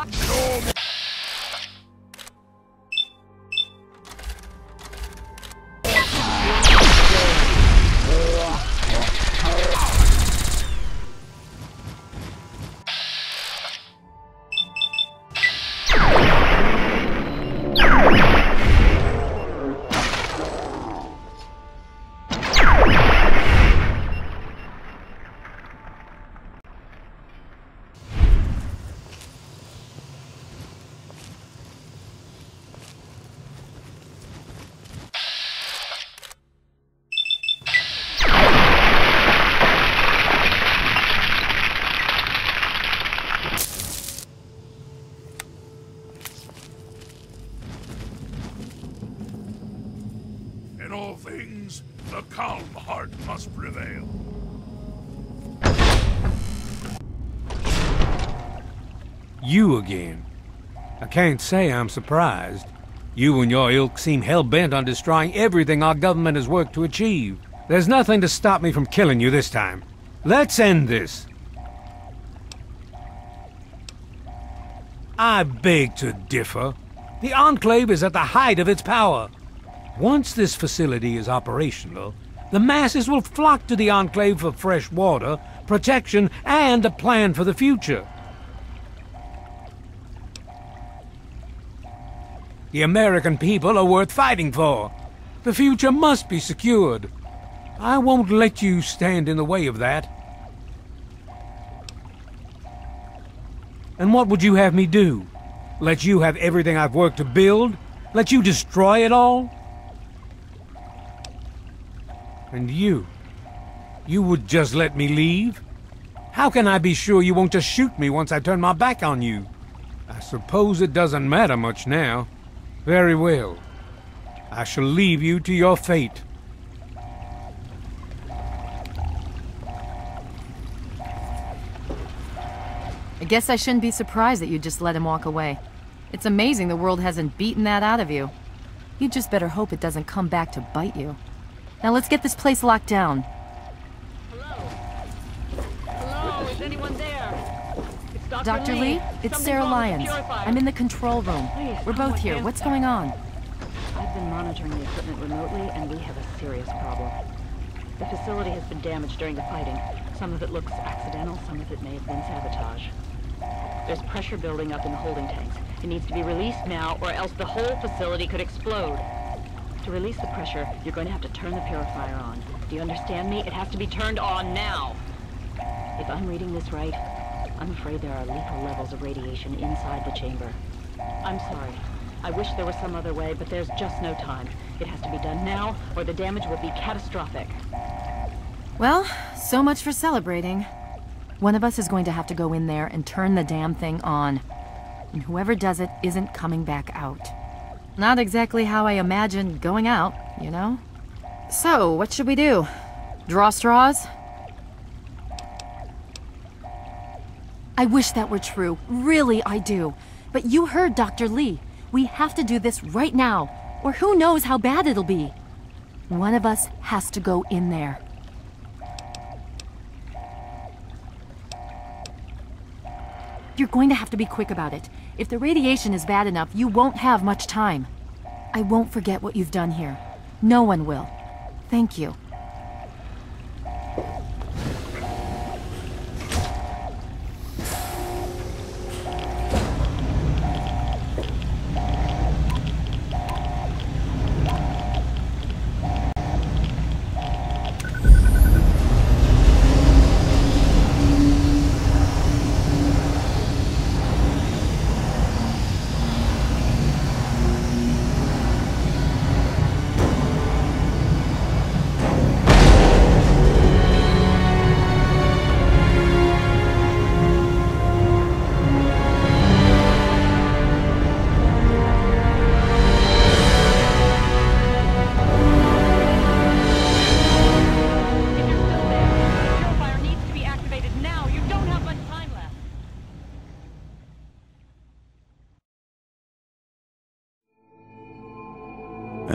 What? No the calm heart must prevail. You again. I can't say I'm surprised. You and your ilk seem hell-bent on destroying everything our government has worked to achieve. There's nothing to stop me from killing you this time. Let's end this. I beg to differ. The Enclave is at the height of its power. Once this facility is operational, the masses will flock to the Enclave for fresh water, protection, and a plan for the future. The American people are worth fighting for. The future must be secured. I won't let you stand in the way of that. And what would you have me do? Let you have everything I've worked to build? Let you destroy it all? And you? You would just let me leave? How can I be sure you won't just shoot me once I turn my back on you? I suppose it doesn't matter much now. Very well. I shall leave you to your fate. I guess I shouldn't be surprised that you just let him walk away. It's amazing the world hasn't beaten that out of you. You just better hope it doesn't come back to bite you. Now let's get this place locked down. Hello? Hello? Is anyone there? It's Dr. Dr. Li, it's Something's Sarah wrong with the Lyons. I'm in the control room. Please, We're both here. What's going on? I've been monitoring the equipment remotely, and we have a serious problem. The facility has been damaged during the fighting. Some of it looks accidental, some of it may have been sabotage. There's pressure building up in the holding tanks. It needs to be released now, or else the whole facility could explode. To release the pressure, you're going to have to turn the purifier on. Do you understand me? It has to be turned on now. If I'm reading this right, I'm afraid there are lethal levels of radiation inside the chamber. I'm sorry. I wish there was some other way, but there's just no time. It has to be done now, or the damage will be catastrophic. Well, so much for celebrating. One of us is going to have to go in there and turn the damn thing on. And whoever does it isn't coming back out. Not exactly how I imagined going out, you know? So, what should we do? Draw straws? I wish that were true. Really, I do. But you heard Dr. Li. We have to do this right now, or who knows how bad it'll be. One of us has to go in there. You're going to have to be quick about it. If the radiation is bad enough, you won't have much time. I won't forget what you've done here. No one will. Thank you.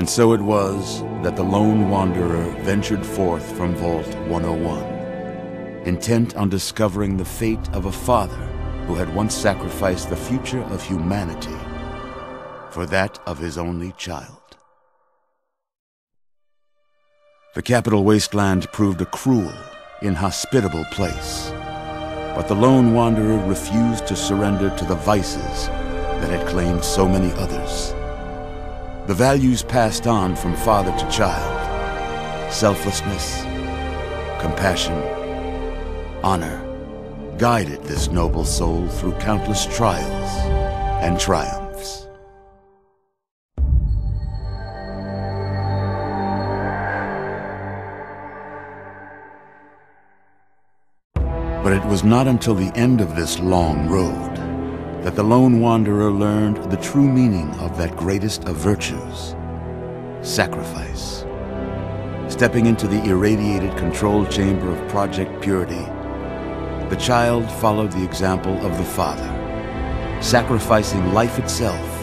And so it was that the lone wanderer ventured forth from Vault 101, intent on discovering the fate of a father who had once sacrificed the future of humanity for that of his only child. The capital wasteland proved a cruel, inhospitable place, but the lone wanderer refused to surrender to the vices that had claimed so many others. The values passed on from father to child selflessness, compassion, honor guided this noble soul through countless trials and triumphs. But it was not until the end of this long road that the lone wanderer learned the true meaning of that greatest of virtues sacrifice. Stepping into the irradiated control chamber of Project Purity, the child followed the example of the father, sacrificing life itself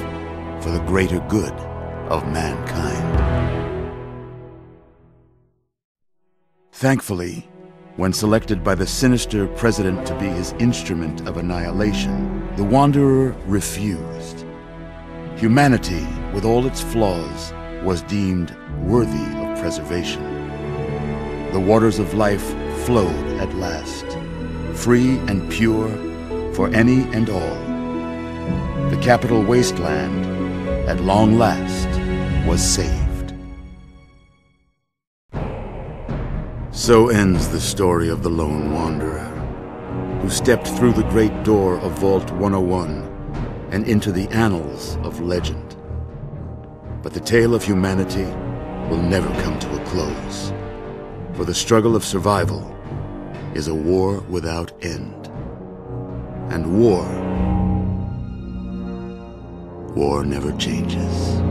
for the greater good of mankind. Thankfully, when selected by the sinister president to be his instrument of annihilation, the Wanderer refused. Humanity, with all its flaws, was deemed worthy of preservation. The waters of life flowed at last, free and pure for any and all. The capital wasteland, at long last, was saved. So ends the story of the Lone Wanderer, who stepped through the great door of Vault 101 and into the annals of legend. But the tale of humanity will never come to a close, for the struggle of survival is a war without end. And war, war never changes.